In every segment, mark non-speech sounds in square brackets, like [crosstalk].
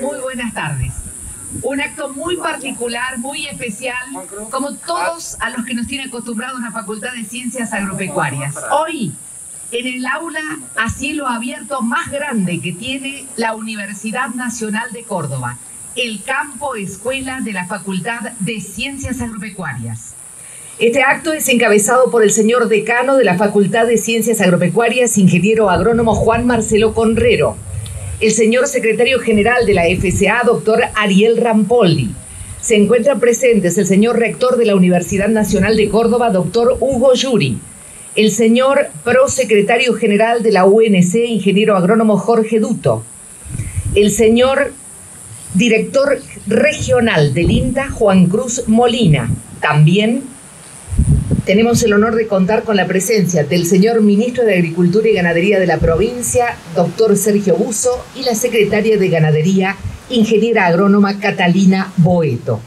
muy buenas tardes. Un acto muy particular, muy especial, como todos a los que nos tiene acostumbrados la Facultad de Ciencias Agropecuarias. Hoy, en el aula a cielo abierto más grande que tiene la Universidad Nacional de Córdoba, el campo escuela de la Facultad de Ciencias Agropecuarias. Este acto es encabezado por el señor decano de la Facultad de Ciencias Agropecuarias, ingeniero agrónomo Juan Marcelo Conrero, el señor secretario general de la FCA, doctor Ariel Rampoldi. Se encuentran presentes el señor rector de la Universidad Nacional de Córdoba, doctor Hugo Yuri, el señor prosecretario general de la UNC, ingeniero agrónomo Jorge Duto, el señor director regional del INTA, Juan Cruz Molina, también tenemos el honor de contar con la presencia del señor ministro de Agricultura y Ganadería de la provincia, doctor Sergio Buzo, y la secretaria de Ganadería, ingeniera agrónoma Catalina Boeto.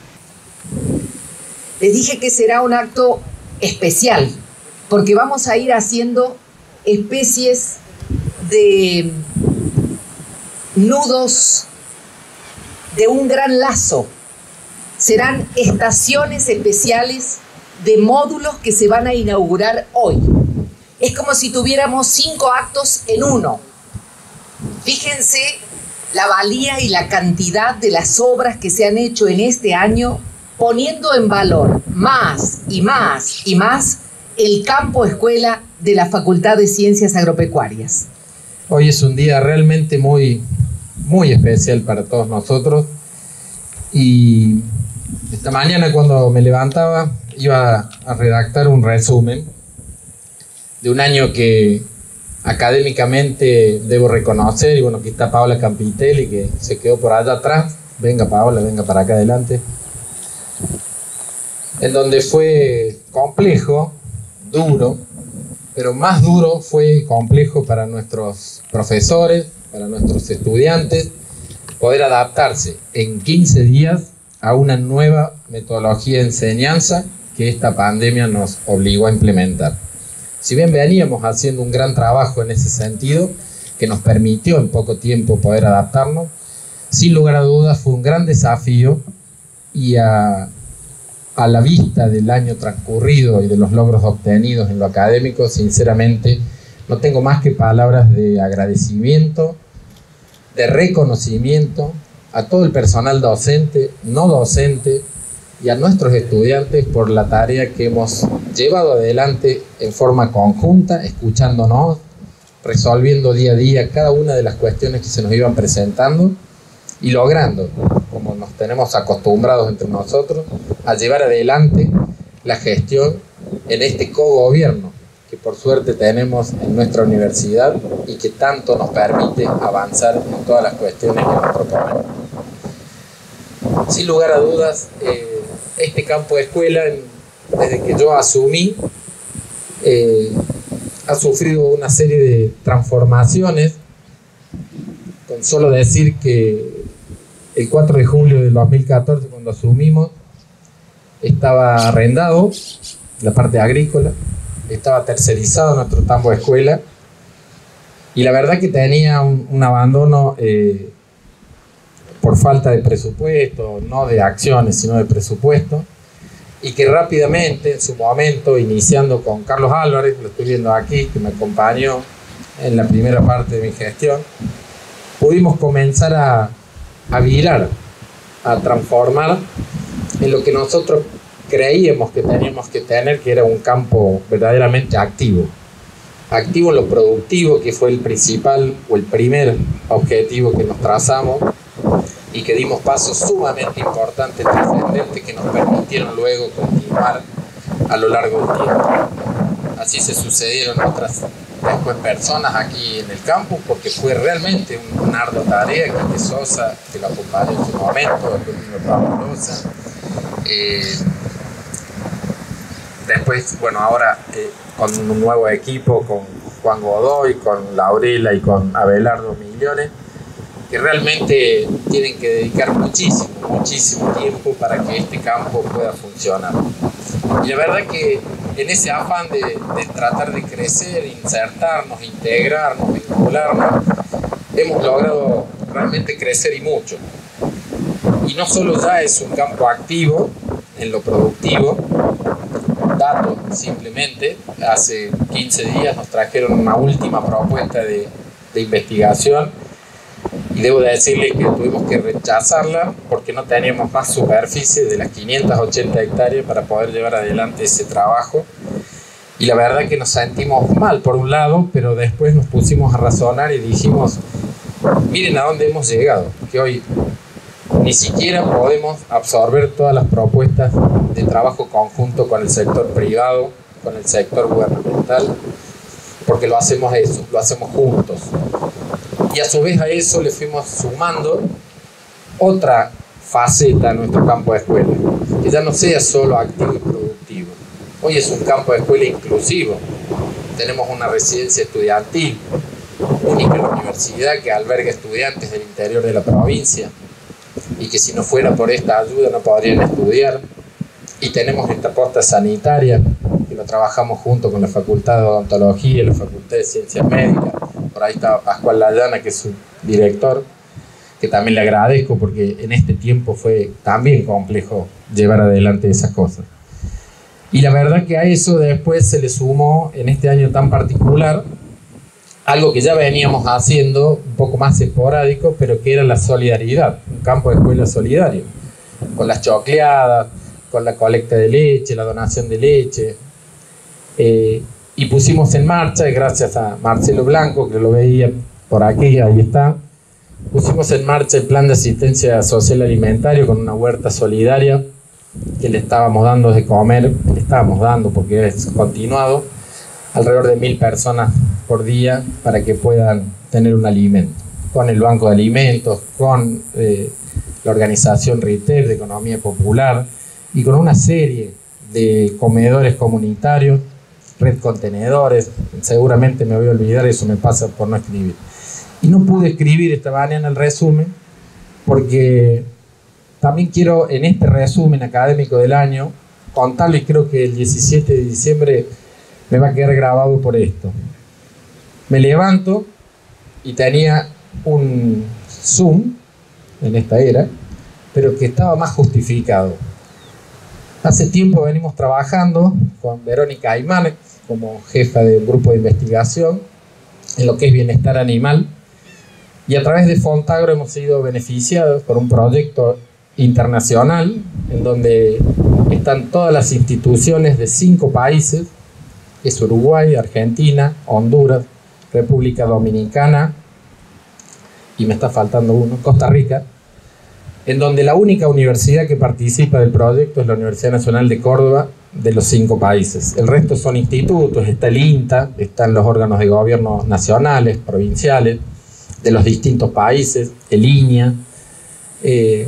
Les dije que será un acto especial, porque vamos a ir haciendo especies de nudos de un gran lazo. Serán estaciones especiales de módulos que se van a inaugurar hoy. Es como si tuviéramos cinco actos en uno. Fíjense la valía y la cantidad de las obras que se han hecho en este año, poniendo en valor más y más y más el campo escuela de la Facultad de Ciencias Agropecuarias. Hoy es un día realmente muy, muy especial para todos nosotros y esta mañana cuando me levantaba iba a redactar un resumen de un año que académicamente debo reconocer, y bueno, aquí está Paola Campitelli que se quedó por allá atrás, venga Paola, venga para acá adelante, en donde fue complejo, duro, pero más duro fue complejo para nuestros profesores, para nuestros estudiantes, poder adaptarse en 15 días a una nueva metodología de enseñanza que esta pandemia nos obligó a implementar. Si bien veníamos haciendo un gran trabajo en ese sentido, que nos permitió en poco tiempo poder adaptarnos, sin lugar a dudas fue un gran desafío y a, a la vista del año transcurrido y de los logros obtenidos en lo académico, sinceramente no tengo más que palabras de agradecimiento, de reconocimiento a todo el personal docente, no docente, y a nuestros estudiantes por la tarea que hemos llevado adelante en forma conjunta, escuchándonos, resolviendo día a día cada una de las cuestiones que se nos iban presentando y logrando, como nos tenemos acostumbrados entre nosotros, a llevar adelante la gestión en este cogobierno que por suerte tenemos en nuestra universidad y que tanto nos permite avanzar en todas las cuestiones que nos proponemos. Sin lugar a dudas, eh, este campo de escuela, desde que yo asumí, eh, ha sufrido una serie de transformaciones. Con solo decir que el 4 de julio del 2014, cuando asumimos, estaba arrendado la parte agrícola, estaba tercerizado nuestro campo de escuela y la verdad que tenía un, abandono eh, por falta de presupuesto, no de acciones, sino de presupuesto, y que rápidamente, en su momento, iniciando con Carlos Álvarez, lo estoy viendo aquí, que me acompañó en la primera parte de mi gestión, pudimos comenzar a, a virar, a transformar en lo que nosotros creíamos que teníamos que tener, que era un campo verdaderamente activo. Activo en lo productivo, que fue el principal o el primer objetivo que nos trazamos, y que dimos pasos sumamente importantes, trascendentes, que nos permitieron luego continuar a lo largo del tiempo. Así se sucedieron otras después personas aquí en el campus, porque fue realmente una ardua tarea, que Sosa, que lo acompañó en su momento, el Pablo Rosa. Eh, después, bueno, ahora eh, con un nuevo equipo, con Juan Godoy, con Laurela y con Abelardo Millones, que realmente tienen que dedicar muchísimo, muchísimo tiempo para que este campo pueda funcionar. Y la verdad que en ese afán de, tratar de crecer, insertarnos, integrarnos, vincularnos, hemos logrado realmente crecer y mucho. Y no solo ya es un campo activo en lo productivo, dato simplemente, hace 15 días nos trajeron una última propuesta de investigación y debo decirles que tuvimos que rechazarla porque no teníamos más superficie de las 580 hectáreas para poder llevar adelante ese trabajo. Y la verdad que nos sentimos mal por un lado, pero después nos pusimos a razonar y dijimos, miren a dónde hemos llegado, que hoy ni siquiera podemos absorber todas las propuestas de trabajo conjunto con el sector privado, con el sector gubernamental, porque lo hacemos eso, lo hacemos juntos. Y a su vez a eso le fuimos sumando otra faceta a nuestro campo de escuela, que ya no sea solo activo y productivo. Hoy es un campo de escuela inclusivo. Tenemos una residencia estudiantil, única universidad, que alberga estudiantes del interior de la provincia y que si no fuera por esta ayuda no podrían estudiar. Y tenemos esta posta sanitaria, que lo trabajamos junto con la Facultad de Odontología y la Facultad de Ciencias Médicas ahí está Pascual Layana, que es su director, que también le agradezco porque en este tiempo fue también complejo llevar adelante esas cosas. Y la verdad que a eso después se le sumó en este año tan particular algo que ya veníamos haciendo un poco más esporádico, pero que era la solidaridad, un campo de escuela solidario, con las chocleadas, con la colecta de leche, la donación de leche. Eh, y pusimos en marcha, gracias a Marcelo Blanco, que lo veía por aquí, ahí está, pusimos en marcha el plan de asistencia social alimentario con una huerta solidaria que le estábamos dando de comer, le estábamos dando porque es continuado, alrededor de mil personas por día para que puedan tener un alimento, con el Banco de Alimentos, con eh, la organización RITER de Economía Popular y con una serie de comedores comunitarios red contenedores, seguramente me voy a olvidar, eso me pasa por no escribir. Y no pude escribir esta mañana el resumen porque también quiero en este resumen académico del año contarles, creo que el 17 de diciembre me va a quedar grabado por esto. Me levanto y tenía un Zoom en esta era, pero que estaba más justificado. Hace tiempo venimos trabajando con Verónica Aymán como jefa de un grupo de investigación en lo que es bienestar animal. Y a través de Fontagro hemos sido beneficiados por un proyecto internacional en donde están todas las instituciones de cinco países, es Uruguay, Argentina, Honduras, República Dominicana y me está faltando uno, Costa Rica, en donde la única universidad que participa del proyecto es la Universidad Nacional de Córdoba de los cinco países. El resto son institutos, está el INTA, están los órganos de gobierno nacionales, provinciales, de los distintos países, el INIA. Eh,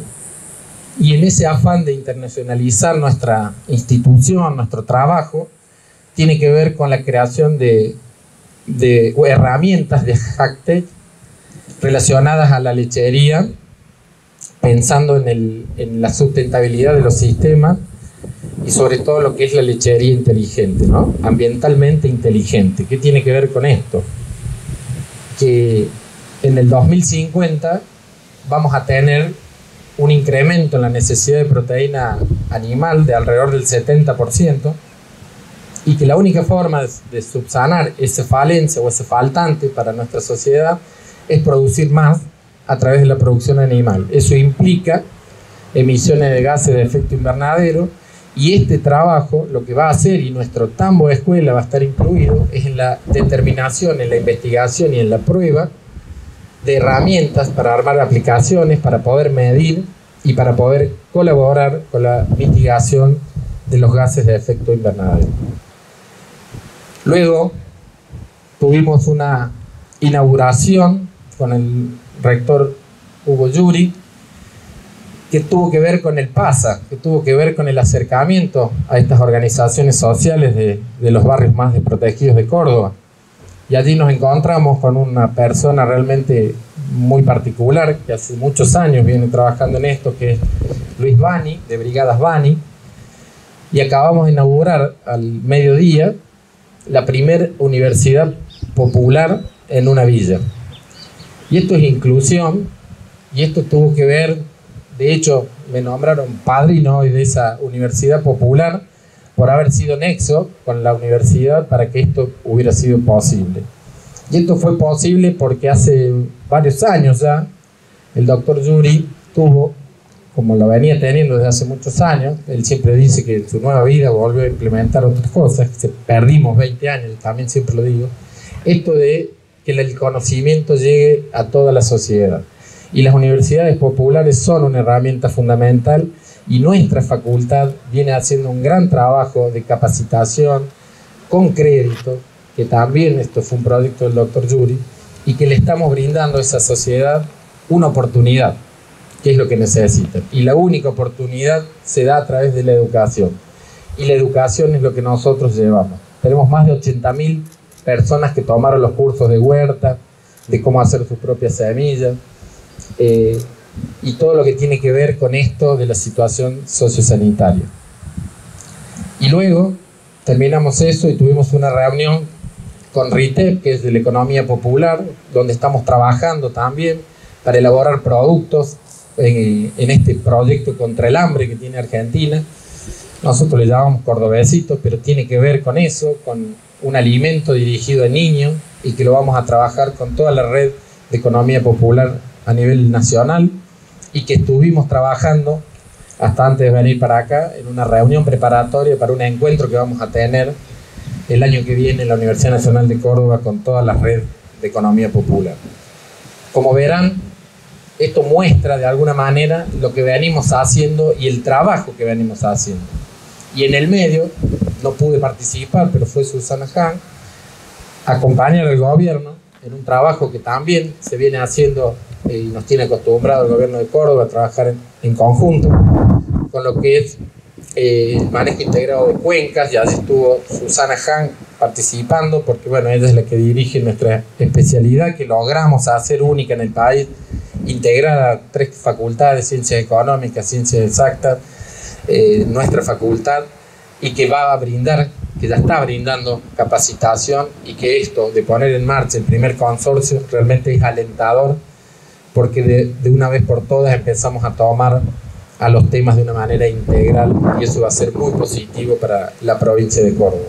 y en ese afán de internacionalizar nuestra institución, nuestro trabajo, tiene que ver con la creación de, de herramientas de HackTech relacionadas a la lechería pensando en, la sustentabilidad de los sistemas y sobre todo lo que es la lechería inteligente, ¿no? ambientalmente inteligente. ¿Qué tiene que ver con esto? Que en el 2050 vamos a tener un incremento en la necesidad de proteína animal de alrededor del 70% y que la única forma de subsanar esa falencia o ese faltante para nuestra sociedad es producir más a través de la producción animal. Eso implica emisiones de gases de efecto invernadero y este trabajo lo que va a hacer y nuestro tambo de escuela va a estar incluido es en la determinación, en la investigación y en la prueba de herramientas para armar aplicaciones, para poder medir y para poder colaborar con la mitigación de los gases de efecto invernadero. Luego tuvimos una inauguración con el rector Hugo Yuri, que tuvo que ver con el PASA, que tuvo que ver con el acercamiento a estas organizaciones sociales de, los barrios más desprotegidos de Córdoba. Y allí nos encontramos con una persona realmente muy particular, que hace muchos años viene trabajando en esto, que es Luis Bani, de Brigadas Bani, y acabamos de inaugurar al mediodía la primera universidad popular en una villa. Y esto es inclusión y esto tuvo que ver, de hecho, me nombraron padrino de esa universidad popular por haber sido nexo con la universidad para que esto hubiera sido posible. Y esto fue posible porque hace varios años ya el doctor Yuri tuvo, como lo venía teniendo desde hace muchos años, él siempre dice que en su nueva vida volvió a implementar otras cosas, que perdimos 20 años, también siempre lo digo, esto de que el conocimiento llegue a toda la sociedad. Y las universidades populares son una herramienta fundamental y nuestra facultad viene haciendo un gran trabajo de capacitación con crédito, que también esto fue un proyecto del doctor Yuri, y que le estamos brindando a esa sociedad una oportunidad, que es lo que necesita. Y la única oportunidad se da a través de la educación. Y la educación es lo que nosotros llevamos. Tenemos más de 80.000 personas que tomaron los cursos de huerta, de cómo hacer sus propias semillas, eh, y todo lo que tiene que ver con esto de la situación sociosanitaria. Y luego terminamos eso y tuvimos una reunión con RITEP, que es de la economía popular, donde estamos trabajando también para elaborar productos en, en, este proyecto contra el hambre que tiene Argentina. Nosotros le llamamos cordobesitos, pero tiene que ver con eso, con un alimento dirigido a niños y que lo vamos a trabajar con toda la red de economía popular a nivel nacional y que estuvimos trabajando hasta antes de venir para acá en una reunión preparatoria para un encuentro que vamos a tener el año que viene en la Universidad Nacional de Córdoba con toda la red de economía popular. Como verán, esto muestra de alguna manera lo que venimos haciendo y el trabajo que venimos haciendo. Y en el medio, no pude participar, pero fue Susana Han, acompañar al gobierno en un trabajo que también se viene haciendo eh, y nos tiene acostumbrado el gobierno de Córdoba a trabajar en, conjunto con lo que es eh, el manejo integrado de cuencas, ya estuvo Susana Han participando, porque bueno, ella es la que dirige nuestra especialidad, que logramos hacer única en el país, integrar a tres facultades, ciencias económicas, ciencias exactas, eh, nuestra facultad y que va a brindar, que ya está brindando capacitación y que esto de poner en marcha el primer consorcio realmente es alentador porque de, de una vez por todas empezamos a tomar a los temas de una manera integral y eso va a ser muy positivo para la provincia de Córdoba.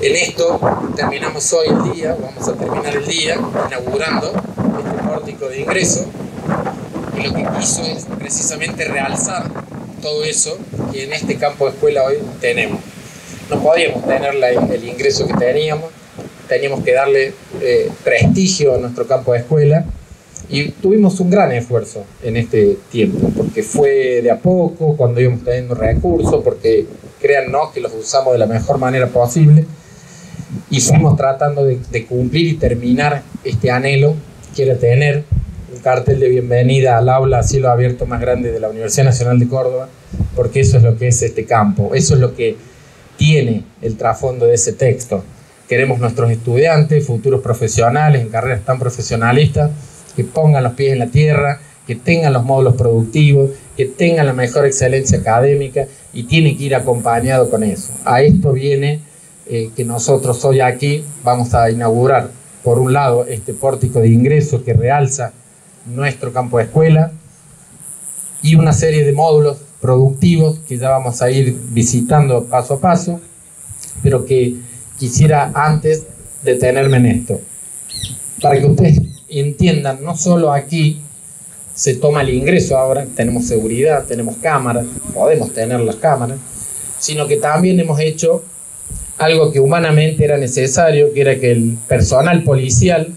En esto terminamos hoy el día, vamos a terminar el día inaugurando este pórtico de ingreso y lo que quiso es precisamente realzar todo eso que en este campo de escuela hoy tenemos. No podíamos tener el ingreso que teníamos, teníamos que darle eh, prestigio a nuestro campo de escuela y tuvimos un gran esfuerzo en este tiempo, porque fue de a poco, cuando íbamos teniendo recursos, porque créannos que los usamos de la mejor manera posible y fuimos tratando de, de cumplir y terminar este anhelo que era tener cartel de bienvenida al aula cielo abierto más grande de la Universidad Nacional de Córdoba, porque eso es lo que es este campo, eso es lo que tiene el trasfondo de ese texto. Queremos nuestros estudiantes, futuros profesionales en carreras tan profesionalistas, que pongan los pies en la tierra, que tengan los módulos productivos, que tengan la mejor excelencia académica y tiene que ir acompañado con eso. A esto viene eh, que nosotros hoy aquí vamos a inaugurar, por un lado, este pórtico de ingreso que realza nuestro campo de escuela y una serie de módulos productivos que ya vamos a ir visitando paso a paso, pero que quisiera antes detenerme en esto, para que ustedes entiendan, no solo aquí se toma el ingreso ahora, tenemos seguridad, tenemos cámaras, podemos tener las cámaras, sino que también hemos hecho algo que humanamente era necesario, que era que el personal policial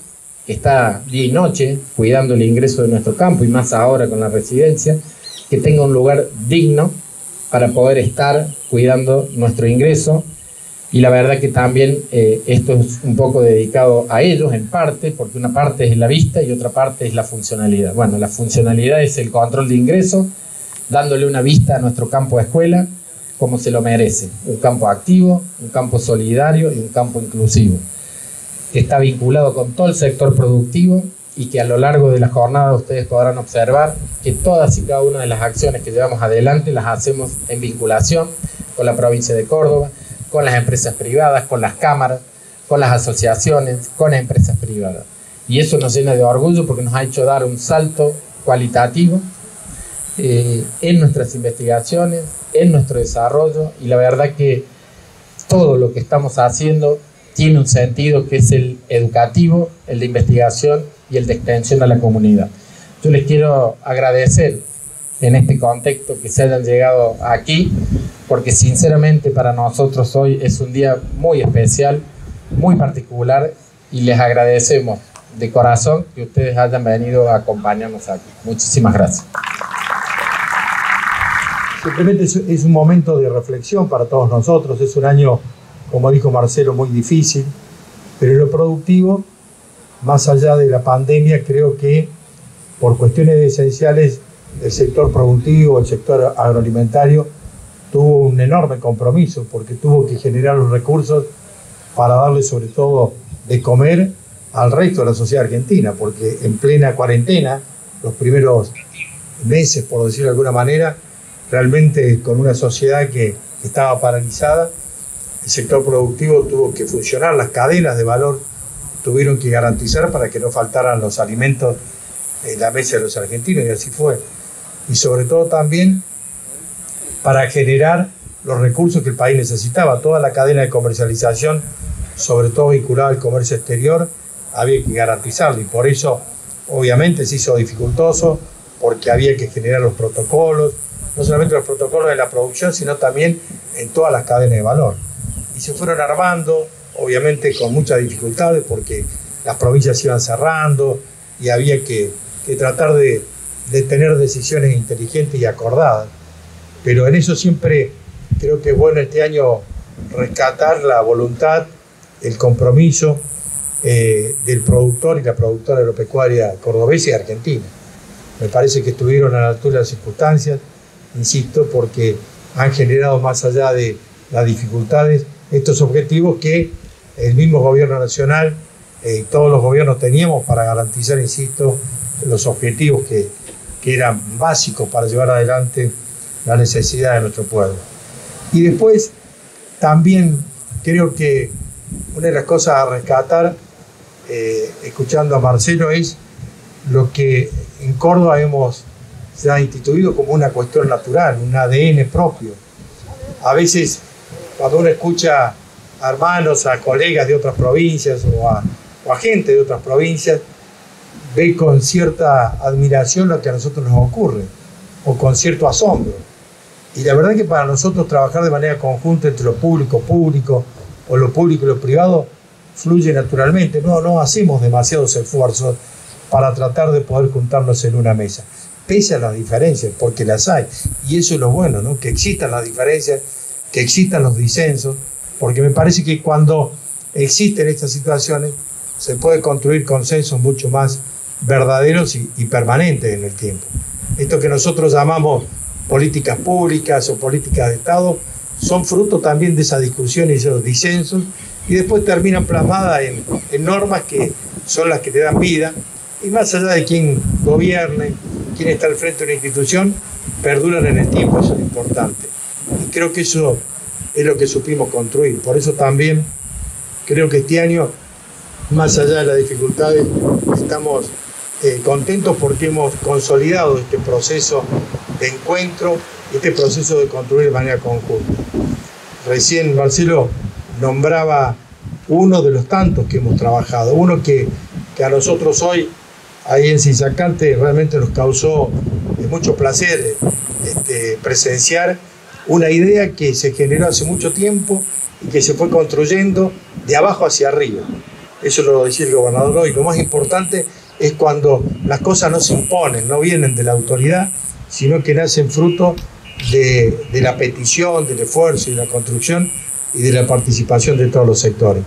está día y noche cuidando el ingreso de nuestro campo y más ahora con la residencia, que tenga un lugar digno para poder estar cuidando nuestro ingreso. Y la verdad que también eh, esto es un poco dedicado a ellos en parte, porque una parte es la vista y otra parte es la funcionalidad. Bueno, la funcionalidad es el control de ingreso, dándole una vista a nuestro campo de escuela como se lo merece. Un campo activo, un campo solidario y un campo inclusivo que está vinculado con todo el sector productivo y que a lo largo de la jornada ustedes podrán observar que todas y cada una de las acciones que llevamos adelante las hacemos en vinculación con la provincia de Córdoba, con las empresas privadas, con las cámaras, con las asociaciones, con las empresas privadas. y eso nos llena de orgullo porque nos ha hecho dar un salto cualitativo eh, en nuestras investigaciones, en nuestro desarrollo y la verdad que todo lo que estamos haciendo tiene un sentido que es el educativo, el de investigación y el de extensión a la comunidad. Yo les quiero agradecer en este contexto que se hayan llegado aquí, porque sinceramente para nosotros hoy es un día muy especial, muy particular y les agradecemos de corazón que ustedes hayan venido a acompañarnos aquí. Muchísimas gracias. Simplemente es un momento de reflexión para todos nosotros, es un año, como dijo Marcelo, muy difícil, pero lo productivo, más allá de la pandemia, creo que por cuestiones esenciales el sector productivo, el sector agroalimentario, tuvo un enorme compromiso porque tuvo que generar los recursos para darle sobre todo de comer al resto de la sociedad argentina, porque en plena cuarentena, los primeros meses, por decirlo de alguna manera, realmente con una sociedad que estaba paralizada, el sector productivo tuvo que funcionar, las cadenas de valor tuvieron que garantizar para que no faltaran los alimentos en la mesa de los argentinos, y así fue. Y sobre todo también para generar los recursos que el país necesitaba, toda la cadena de comercialización, sobre todo vinculada al comercio exterior, había que garantizarlo y por eso obviamente se hizo dificultoso porque había que generar los protocolos, no solamente los protocolos de la producción, sino también en todas las cadenas de valor. Y se fueron armando, obviamente con muchas dificultades, porque las provincias iban cerrando y había que, tratar de, de tener decisiones inteligentes y acordadas. Pero en eso siempre creo que es bueno este año rescatar la voluntad, el compromiso eh, del productor y la productora agropecuaria cordobesa y argentina. Me parece que estuvieron a la altura de las circunstancias, insisto, porque han generado más allá de las dificultades estos objetivos que el mismo gobierno nacional y eh, todos los gobiernos teníamos para garantizar, insisto, los objetivos que, que eran básicos para llevar adelante la necesidad de nuestro pueblo. Y después también creo que una de las cosas a rescatar, eh, escuchando a Marcelo, es lo que en Córdoba hemos instituido como una cuestión natural, un ADN propio. A veces, cuando uno escucha a hermanos, a colegas de otras provincias o a, o a gente de otras provincias, ve con cierta admiración lo que a nosotros nos ocurre, o con cierto asombro. Y la verdad es que para nosotros trabajar de manera conjunta entre lo público, público, o lo público y lo privado, fluye naturalmente. No, no hacemos demasiados esfuerzos para tratar de poder juntarnos en una mesa pese a las diferencias, porque las hay. Y eso es lo bueno, ¿no? que existan las diferencias, que existan los disensos, porque me parece que cuando existen estas situaciones se puede construir consensos mucho más verdaderos y, permanentes en el tiempo. Esto que nosotros llamamos políticas públicas o políticas de Estado son fruto también de esa discusión y esos disensos y después terminan plasmadas en, normas que son las que le dan vida y más allá de quién gobierne, quién está al frente de una institución, perduran en el tiempo, eso es importante. Y creo que eso es lo que supimos construir. Por eso también creo que este año, más allá de las dificultades, estamos eh, contentos porque hemos consolidado este proceso de encuentro, este proceso de construir de manera conjunta. Recién Marcelo nombraba uno de los tantos que hemos trabajado, uno que, que a nosotros hoy ahí en Sinsacante realmente nos causó mucho placer este, presenciar una idea que se generó hace mucho tiempo y que se fue construyendo de abajo hacia arriba. Eso lo decía el gobernador hoy. Lo más importante es cuando las cosas no se imponen, no vienen de la autoridad, sino que nacen fruto de, de la petición, del esfuerzo y la construcción y de la participación de todos los sectores.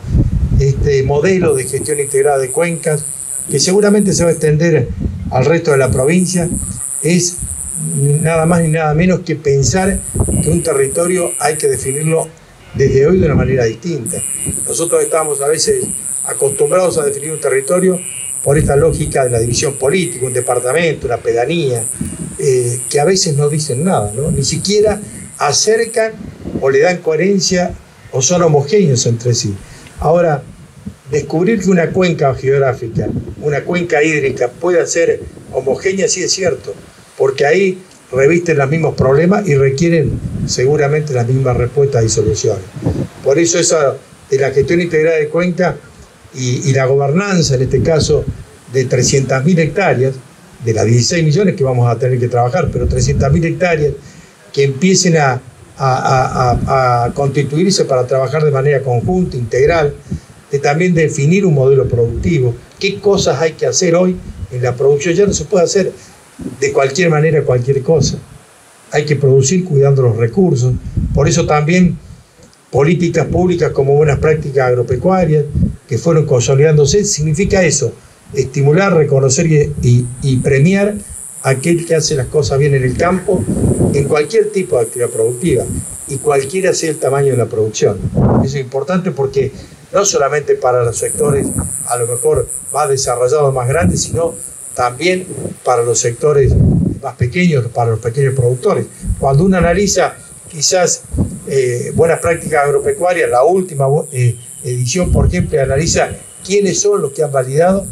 Este modelo de gestión integrada de cuencas que seguramente se va a extender al resto de la provincia, es nada más ni nada menos que pensar que un territorio hay que definirlo desde hoy de una manera distinta. Nosotros estamos a veces acostumbrados a definir un territorio por esta lógica de la división política, un departamento, una pedanía, eh, que a veces no dicen nada, ¿no? ni siquiera acercan o le dan coherencia o son homogéneos entre sí. Ahora, descubrir que una cuenca geográfica, una cuenca hídrica puede ser homogénea, sí es cierto, porque ahí revisten los mismos problemas y requieren seguramente las mismas respuestas y soluciones. Por eso esa de la gestión integrada de cuenca y, la gobernanza, en este caso, de 300.000 hectáreas, de las 16 millones que vamos a tener que trabajar, pero 300.000 hectáreas que empiecen a, a, constituirse para trabajar de manera conjunta, integral, de también definir un modelo productivo, qué cosas hay que hacer hoy en la producción. Ya no se puede hacer de cualquier manera cualquier cosa. Hay que producir cuidando los recursos. Por eso también políticas públicas como buenas prácticas agropecuarias que fueron consolidándose, significa eso, estimular, reconocer y, y, premiar a aquel que hace las cosas bien en el campo, en cualquier tipo de actividad productiva y cualquiera sea el tamaño de la producción. Eso es importante porque no solamente para los sectores a lo mejor más desarrollados, más grandes, sino también para los sectores más pequeños, para los pequeños productores. Cuando uno analiza quizás eh, buenas prácticas agropecuarias, la última eh, edición, por ejemplo, analiza quiénes son los que han validado,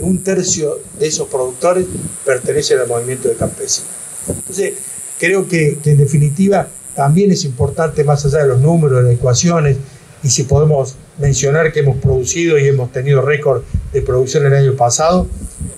un tercio de esos productores pertenecen al movimiento de campesinos. Entonces, creo que, que en definitiva también es importante, más allá de los números, de las ecuaciones, y si podemos mencionar que hemos producido y hemos tenido récord de producción el año pasado,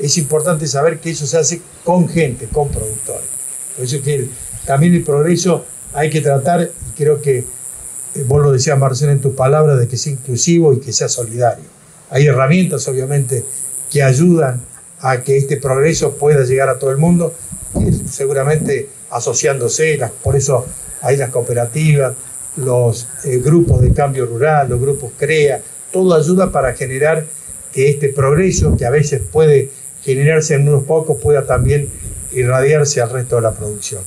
es importante saber que eso se hace con gente, con productores. Por eso que también el progreso hay que tratar, y creo que eh, vos lo decías Marcelo en tus palabras, de que sea inclusivo y que sea solidario. Hay herramientas obviamente que ayudan a que este progreso pueda llegar a todo el mundo, seguramente asociándose, por eso hay las cooperativas, los eh, grupos de cambio rural, los grupos CREA, todo ayuda para generar que este progreso, que a veces puede generarse en unos pocos, pueda también irradiarse al resto de la producción.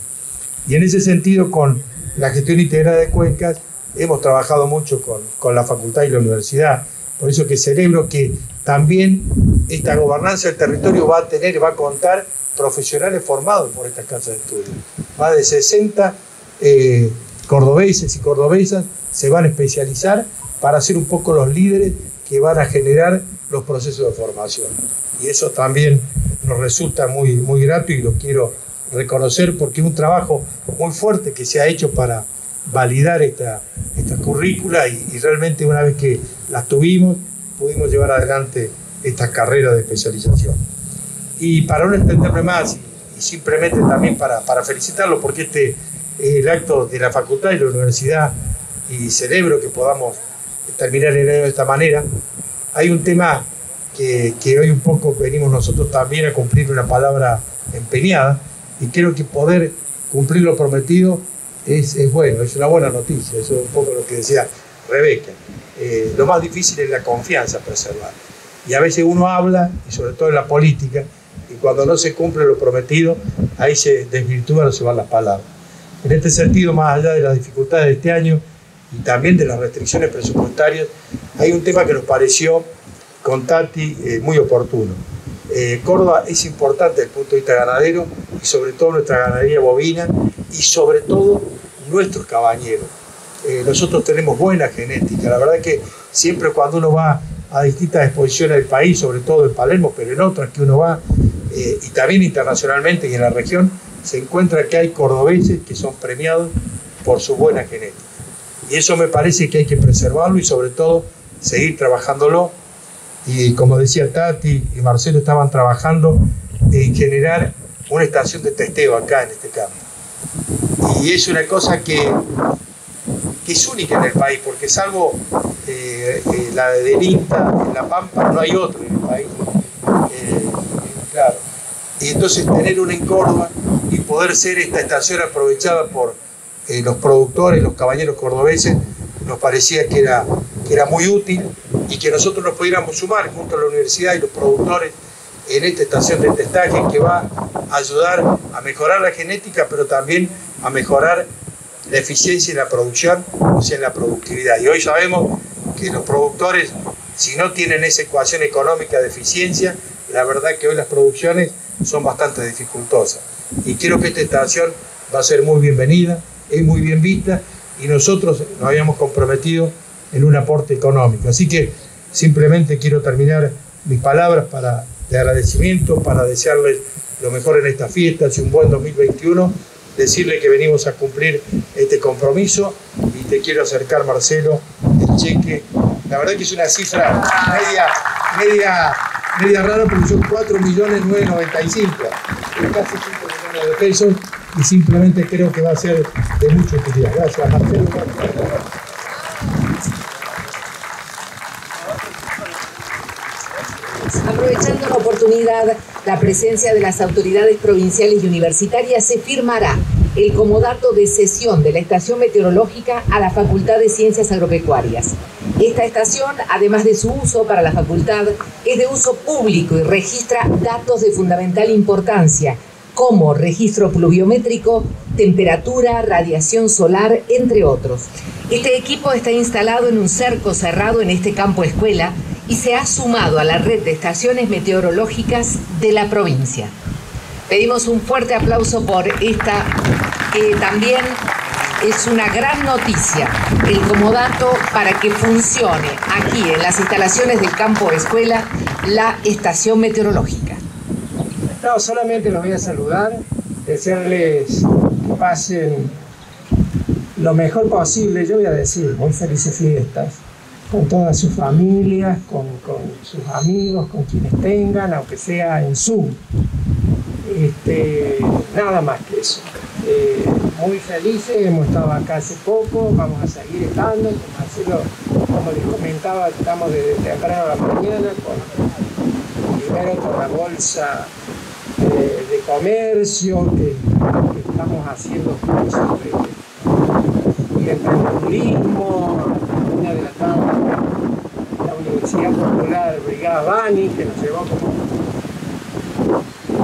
Y en ese sentido, con la gestión integrada de cuencas, hemos trabajado mucho con, con la facultad y la universidad. Por eso que celebro que también esta gobernanza del territorio va a tener, va a contar profesionales formados por estas casas de estudio. Más de 60 eh, cordobeses y cordobesas se van a especializar para ser un poco los líderes que van a generar los procesos de formación. Y eso también nos resulta muy, muy grato y lo quiero reconocer porque es un trabajo muy fuerte que se ha hecho para validar esta, esta currícula y, realmente una vez que las tuvimos pudimos llevar adelante esta carrera de especialización. Y para no extenderme más y simplemente también para, para felicitarlo porque este es el acto de la facultad y la universidad y celebro que podamos terminar el año de esta manera, hay un tema que, que hoy un poco venimos nosotros también a cumplir una palabra empeñada y creo que poder cumplir lo prometido es, es bueno, es una buena noticia, eso es un poco lo que decía Rebeca. Eh, lo más difícil es la confianza preservar. Y a veces uno habla, y sobre todo en la política, y cuando no se cumple lo prometido, ahí se desvirtúan o se van las palabras. En este sentido, más allá de las dificultades de este año y también de las restricciones presupuestarias, hay un tema que nos pareció con Tati eh, muy oportuno. Eh, Córdoba es importante desde el punto de vista ganadero y sobre todo nuestra ganadería bovina y sobre todo nuestros cabañeros. Eh, nosotros tenemos buena genética, la verdad que siempre cuando uno va a distintas exposiciones del país, sobre todo en Palermo, pero en otras que uno va, y también internacionalmente y en la región, se encuentra que hay cordobeses que son premiados por su buena genética. Y eso me parece que hay que preservarlo y sobre todo seguir trabajándolo y como decía Tati y Marcelo estaban trabajando en generar una estación de testeo acá en este campo. Y es una cosa que, que es única en el país, porque salvo eh, eh, la de INTA en La Pampa, no hay otro en el país. Eh, claro. Y entonces tener una en Córdoba y poder ser esta estación aprovechada por los productores, los caballeros cordobeses, nos parecía que era, que era muy útil y que nosotros nos pudiéramos sumar junto a la universidad y los productores en esta estación de testaje que va a ayudar a mejorar la genética, pero también a mejorar la eficiencia en la producción, o sea, en la productividad. Y hoy sabemos que los productores, si no tienen esa ecuación económica de eficiencia, la verdad que hoy las producciones son bastante dificultosas. Y creo que esta estación va a ser muy bienvenida, es muy bien vista y nosotros nos habíamos comprometido en un aporte económico. Así que simplemente quiero terminar mis palabras para, de agradecimiento, para desearles lo mejor en esta fiesta, y un buen 2021, decirle que venimos a cumplir este compromiso y te quiero acercar, Marcelo, el cheque. La verdad que es una cifra media, media, media rara porque son 4 millones 995, casi 5 millones de pesos y simplemente creo que va a ser de mucha utilidad. Gracias, Marcelo. Aprovechando la oportunidad, la presencia de las autoridades provinciales y universitarias, se firmará el comodato de cesión de la estación meteorológica a la Facultad de Ciencias Agropecuarias. Esta estación, además de su uso para la facultad, es de uso público y registra datos de fundamental importancia, como registro pluviométrico, temperatura, radiación solar, entre otros. Este equipo está instalado en un cerco cerrado en este campo escuela y se ha sumado a la red de estaciones meteorológicas de la provincia. Pedimos un fuerte aplauso por esta, que también es una gran noticia, el comodato para que funcione aquí en las instalaciones del campo escuela la estación meteorológica. No, solamente los voy a saludar, desearles que pasen lo mejor posible, yo voy a decir, muy felices fiestas con todas sus familias, con, sus amigos, con quienes tengan, aunque sea en Zoom. Este, nada más que eso. Eh, muy felices, hemos estado acá hace poco, vamos a seguir estando. como les comentaba, estamos desde temprano a la mañana, con, primero con la bolsa eh, de comercio, que, estamos haciendo cursos de, de emprendedurismo, una de la la Universidad Popular Brigada Bani, que nos llevó como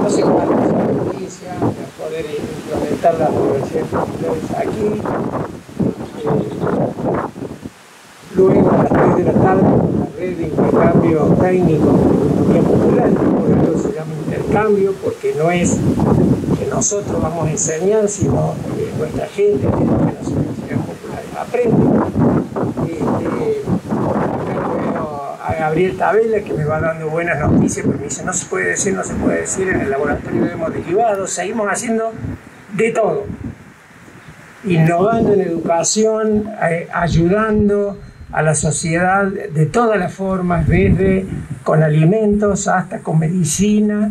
no sé cuántas provincia a poder implementar las universidades populares aquí. Eh, luego a las 3 de la tarde la red de intercambio técnico de popular, eso se llama intercambio, porque no es que nosotros vamos a enseñar, sino que nuestra gente, que las universidades populares aprenden Gabriel Tabela, que me va dando buenas noticias, pero me dice, no se puede decir, no se puede decir, en el laboratorio hemos derivado, seguimos haciendo de todo, innovando en educación, eh, ayudando a la sociedad de todas las formas, desde con alimentos hasta con medicina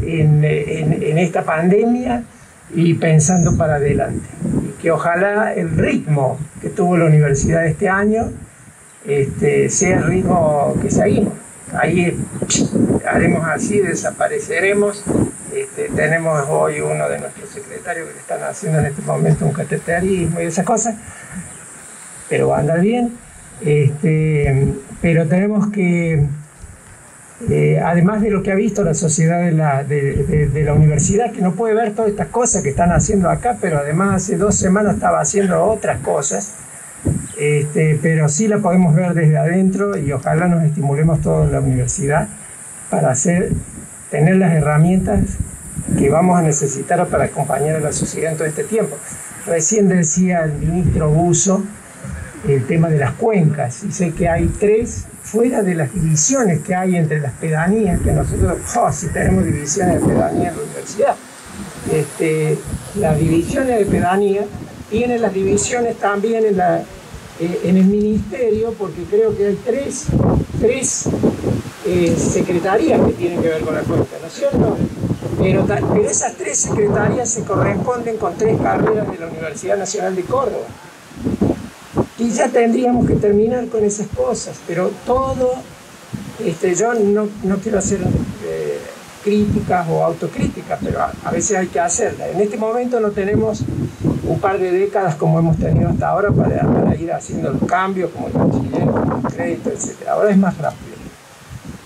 en, en esta pandemia y pensando para adelante. Y que ojalá el ritmo que tuvo la universidad este año este, sea el ritmo que seguimos. Ahí haremos así, desapareceremos. Este, tenemos hoy uno de nuestros secretarios que le están haciendo en este momento un cateterismo y esas cosas, pero va a andar bien. Este, pero tenemos que, eh, además de lo que ha visto la sociedad de la, de la universidad, que no puede ver todas estas cosas que están haciendo acá, pero además hace dos semanas estaba haciendo otras cosas, este, pero sí la podemos ver desde adentro y ojalá nos estimulemos todos en la universidad para tener las herramientas que vamos a necesitar para acompañar a la sociedad en todo este tiempo. Recién decía el ministro Buzo el tema de las cuencas y sé que hay tres fuera de las divisiones que hay entre las pedanías, que nosotros, [laughs] oh, si tenemos divisiones de pedanías en la universidad, este, las divisiones de pedanía tienen las divisiones también en la, eh, en el ministerio, porque creo que hay tres, tres eh, secretarías que tienen que ver con la cuenta, ¿no es cierto? Pero, pero esas tres secretarías se corresponden con tres carreras de la Universidad Nacional de Córdoba. Y ya tendríamos que terminar con esas cosas, pero todo, este, yo no, no quiero hacer eh, críticas o autocríticas, pero a, veces hay que hacerlas. En este momento no tenemos un par de décadas como hemos tenido hasta ahora para, ir haciendo los cambios, como el bachiller, como el crédito, etc. Ahora es más rápido.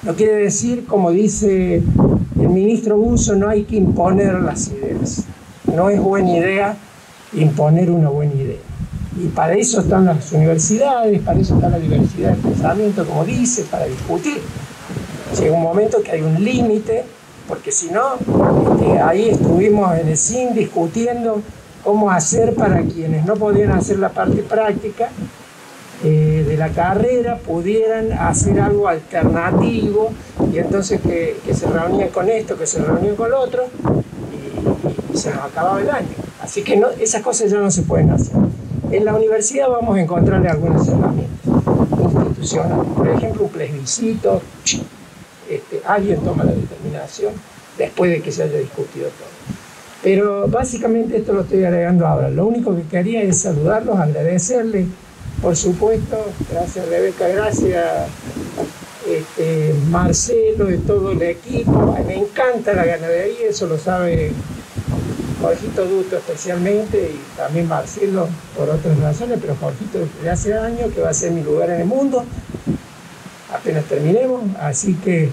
No quiere decir, como dice el ministro Buso, no hay que imponer las ideas. No es buena idea imponer una buena idea. Y para eso están las universidades, para eso está la diversidad de pensamiento, como dice, para discutir. Llega un momento que hay un límite, porque si no, este, ahí estuvimos en el CIN discutiendo cómo hacer para quienes no podían hacer la parte práctica, eh, de la carrera pudieran hacer algo alternativo y entonces que, se reunían con esto, que se reunían con lo otro y, se nos acababa el año. Así que esas cosas ya no se pueden hacer. En la universidad vamos a encontrarle algunas herramientas institucionales, por ejemplo un plebiscito, alguien toma la determinación después de que se haya discutido todo. Pero básicamente esto lo estoy agregando ahora. Lo único que quería es saludarlos, agradecerles por supuesto, gracias Rebeca, gracias este, Marcelo y todo el equipo. Me encanta la ganadería, eso lo sabe Jorgito Duto especialmente y también Marcelo por otras razones, pero Jorgito desde hace años que va a ser mi lugar en el mundo, apenas terminemos, así que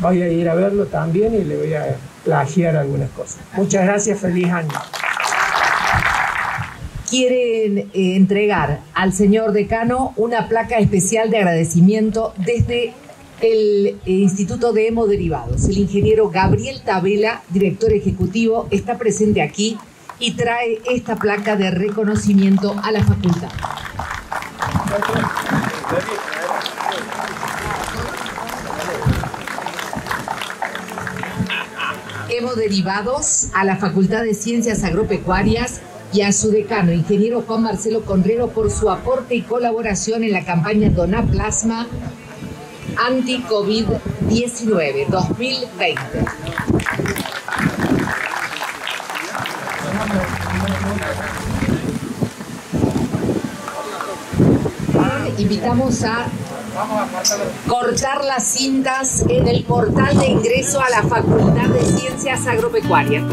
voy a ir a verlo también y le voy a plagiar algunas cosas. Muchas gracias, feliz año quieren eh, entregar al señor decano una placa especial de agradecimiento desde el eh, Instituto de Hemoderivados. El ingeniero Gabriel Tabela, director ejecutivo, está presente aquí y trae esta placa de reconocimiento a la facultad. Hemoderivados a la Facultad de Ciencias Agropecuarias y a su decano, ingeniero Juan Marcelo Conrero, por su aporte y colaboración en la campaña Doná Plasma anti-COVID-19 2020. Invitamos a cortar las cintas en el portal de ingreso a la Facultad de Ciencias Agropecuarias.